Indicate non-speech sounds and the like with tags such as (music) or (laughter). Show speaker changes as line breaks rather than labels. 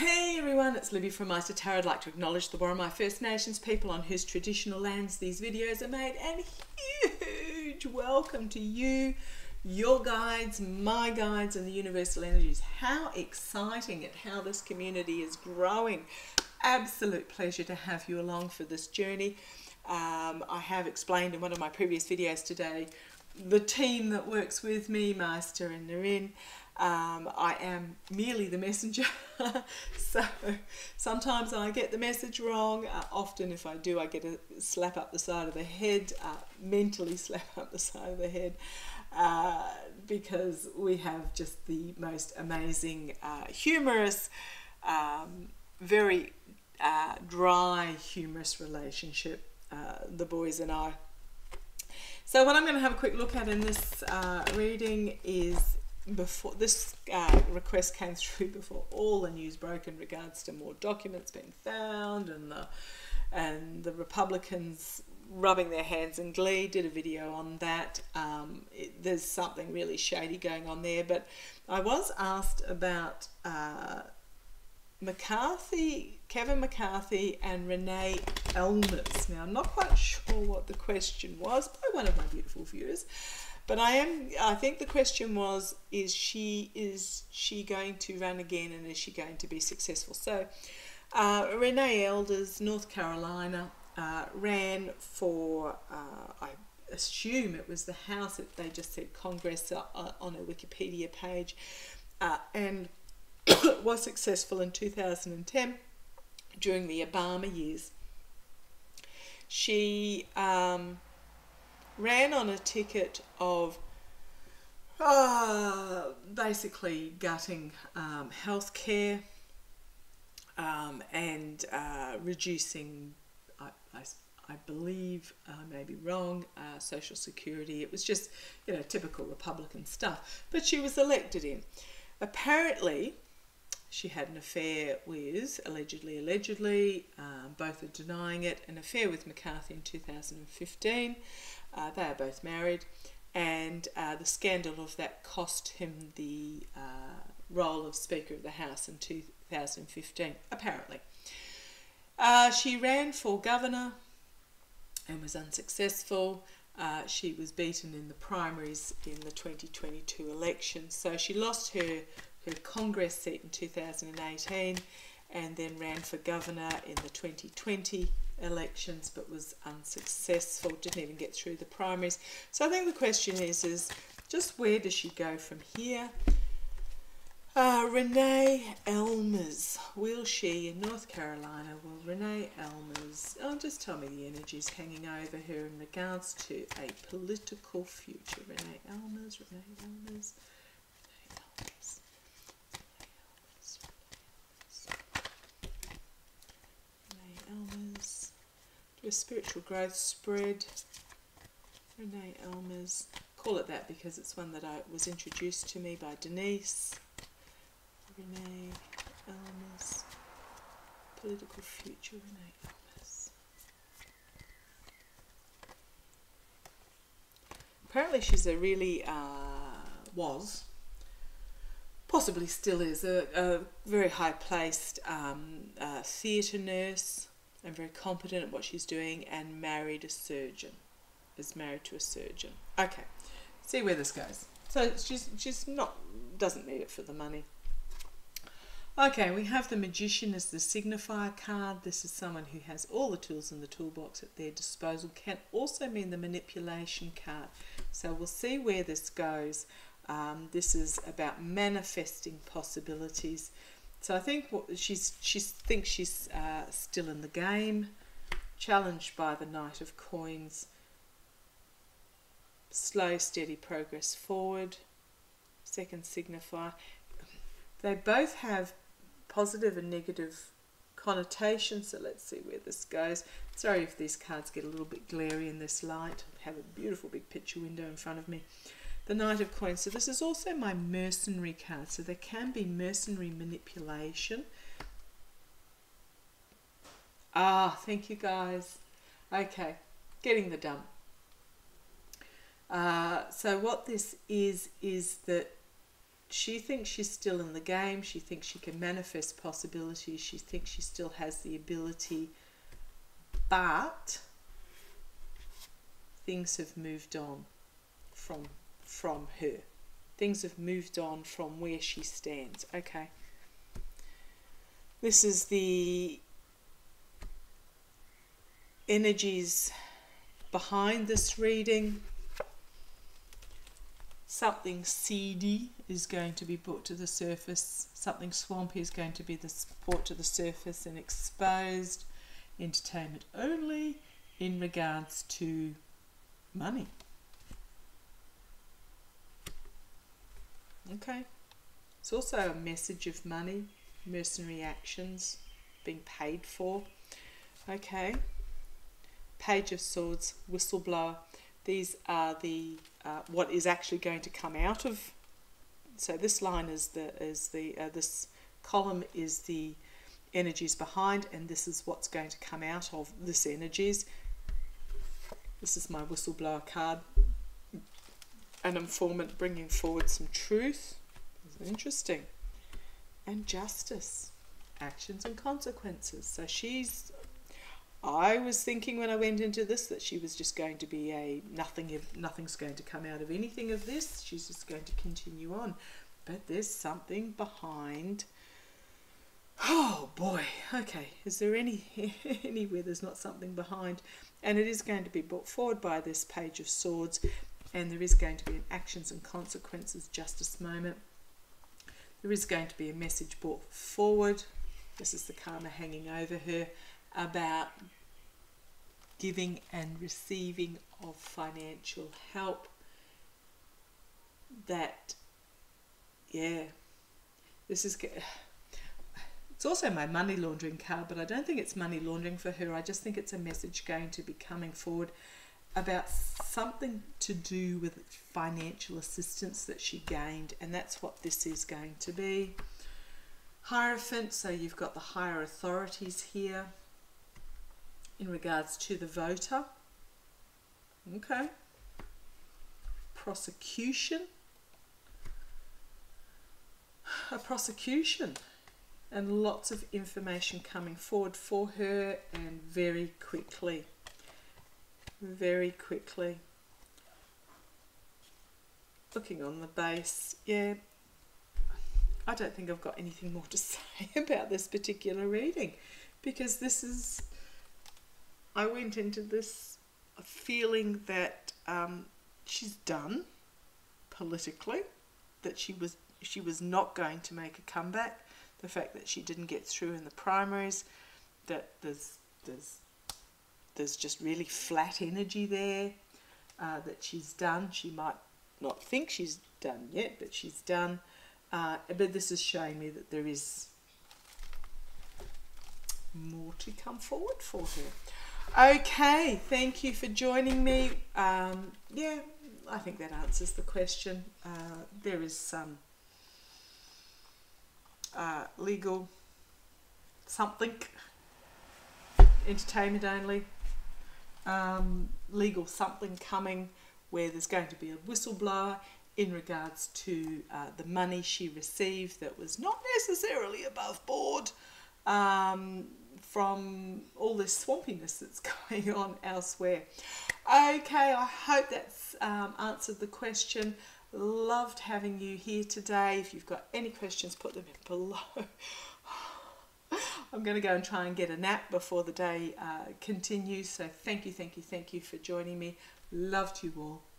Hey everyone, it's Libby from Maighstir. I'd like to acknowledge the Worimi First Nations people on whose traditional lands these videos are made and huge welcome to you, your guides, my guides and the universal energies. How exciting at how this community is growing. Absolute pleasure to have you along for this journey. Um, I have explained in one of my previous videos today the team that works with me, Master and Narin. Um, I am merely the messenger, (laughs) so sometimes I get the message wrong. Uh, often, if I do, I get a slap up the side of the head, uh, mentally (laughs) slap up the side of the head, uh, because we have just the most amazing, uh, humorous, um, very uh, dry, humorous relationship, uh, the boys and I. So, what I'm going to have a quick look at in this reading is before this uh, request came through (laughs) before all the news broke in regards to more documents being found and the and the Republicans rubbing their hands in glee did a video on that. Um, it, there's something really shady going on there but I was asked about uh, McCarthy Kevin McCarthy and Renee Ellmers. Now I'm not quite sure what the question was by one of my beautiful viewers but I am. I think the question was: Is she is she going to run again, and is she going to be successful? So, uh, Renee Ellmers, North Carolina, uh, ran for. Uh, I assume it was the House. That they just said Congress uh, on a Wikipedia page, uh, and (coughs) was successful in 2010 during the Obama years. She. Um, ran on a ticket of uh, basically gutting um, healthcare um, and uh, reducing, I, I, I believe, I may be wrong, uh, Social Security. It was just, you know, typical Republican stuff. But she was elected in. Apparently, she had an affair with, allegedly, allegedly, um, both are denying it, an affair with McCarthy in 2015. Uh, they are both married, and uh, the scandal of that cost him the uh, role of Speaker of the House in 2015, apparently. Uh, she ran for governor and was unsuccessful. Uh, she was beaten in the primaries in the 2022 election, so she lost her, her Congress seat in 2018 and then ran for governor in the 2020 elections but was unsuccessful, didn't even get through the primaries. So I think the question is, is just where does she go from here? Uh, Renee Ellmers, will she in North Carolina? Will Renee Ellmers, oh, just tell me the energies hanging over her in regards to a political future. Renee Ellmers, Renee Ellmers. A spiritual growth spread. Renee Ellmers. Call it that because it's one that I was introduced to me by Denise. Renee Ellmers. Political future Renee Ellmers. Apparently she's a really, uh, was, possibly still is, a, a very high placed um, uh, theatre nurse and very competent at what she's doing and married a surgeon. Is married to a surgeon. Okay, see where this goes. So she's she's not doesn't need it for the money. Okay, we have the magician as the signifier card. This is someone who has all the tools in the toolbox at their disposal. Can also mean the manipulation card. So we'll see where this goes. Um, this is about manifesting possibilities. So I think what she's she thinks she's uh, still in the game, challenged by the Knight of Coins. Slow, steady progress forward. Second signifier. They both have positive and negative connotations. So let's see where this goes. Sorry if these cards get a little bit glary in this light. I have a beautiful big picture window in front of me the Knight of Coins. So this is also my mercenary card. So there can be mercenary manipulation. Ah, thank you guys. Okay, getting the dump. Uh, so what this is, is that she thinks she's still in the game. She thinks she can manifest possibilities. She thinks she still has the ability, but things have moved on from from her. Things have moved on from where she stands. Okay. This is the energies behind this reading. Something seedy is going to be brought to the surface. Something swampy is going to be brought to the surface and exposed. Entertainment only in regards to money. Okay. It's also a message of money, mercenary actions, being paid for. Okay. Page of Swords, whistleblower. These are the uh, what is actually going to come out of. So this line is the is the uh, this column is the energies behind, and this is what's going to come out of this energies. This is my whistleblower card. An informant bringing forward some truth. Interesting. And justice. Actions and consequences. So she's I was thinking when I went into this that she was just going to be a nothing if nothing's going to come out of anything of this. She's just going to continue on. But there's something behind Oh boy. Okay. Is there any (laughs) anywhere there's not something behind? And it is going to be brought forward by this page of swords and there is going to be an actions and consequences justice moment. There is going to be a message brought forward. This is the karma hanging over her about giving and receiving of financial help that yeah this is it's also my money laundering card but i don't think it's money laundering for her i just think it's a message going to be coming forward about something to do with financial assistance that she gained and that's what this is going to be hierophant so you've got the higher authorities here in regards to the voter. Okay. Prosecution. A prosecution. And lots of information coming forward for her and very quickly. Very quickly. Looking on the base, yeah, I don't think I've got anything more to (laughs) say about this particular reading because this is I went into this feeling that um, she's done politically, that she was she was not going to make a comeback. The fact that she didn't get through in the primaries, that there's there's there's just really flat energy there. Uh, that she's done. She might not think she's done yet, but she's done. Uh, but this is showing me that there is more to come forward for her. Okay, thank you for joining me. Um, yeah, I think that answers the question. Uh, there is some uh, legal something, entertainment only, um, legal something coming where there's going to be a whistleblower in regards to uh, the money she received that was not necessarily above board. Um, from all this swampiness that's (laughs) going on elsewhere. Okay, I hope that's um, answered the question. Loved having you here today. If you've got any questions, put them in below. (laughs) I'm going to go and try and get a nap before the day uh, continues. So thank you, thank you, thank you for joining me. Love to you all.